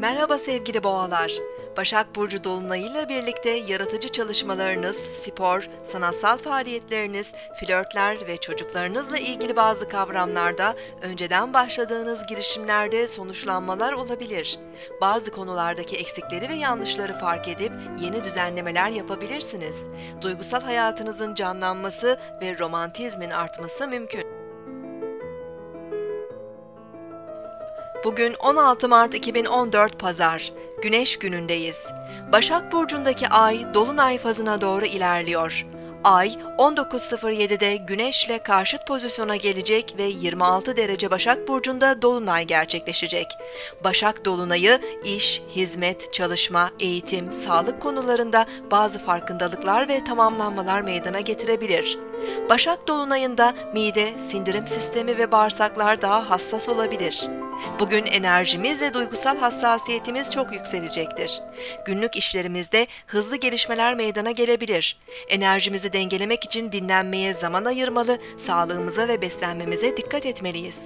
Merhaba sevgili boğalar. Başak Burcu Dolunay'ıyla birlikte yaratıcı çalışmalarınız, spor, sanatsal faaliyetleriniz, flörtler ve çocuklarınızla ilgili bazı kavramlarda önceden başladığınız girişimlerde sonuçlanmalar olabilir. Bazı konulardaki eksikleri ve yanlışları fark edip yeni düzenlemeler yapabilirsiniz. Duygusal hayatınızın canlanması ve romantizmin artması mümkün. Bugün 16 Mart 2014 Pazar, Güneş günündeyiz. Başak Burcu'ndaki ay Dolunay fazına doğru ilerliyor. Ay 19.07'de Güneş'le karşıt pozisyona gelecek ve 26 derece Başak Burcu'nda Dolunay gerçekleşecek. Başak Dolunay'ı iş, hizmet, çalışma, eğitim, sağlık konularında bazı farkındalıklar ve tamamlanmalar meydana getirebilir. Başak Dolunay'ında mide, sindirim sistemi ve bağırsaklar daha hassas olabilir. Bugün enerjimiz ve duygusal hassasiyetimiz çok yükselecektir. Günlük işlerimizde hızlı gelişmeler meydana gelebilir. Enerjimizi dengelemek için dinlenmeye zaman ayırmalı, sağlığımıza ve beslenmemize dikkat etmeliyiz.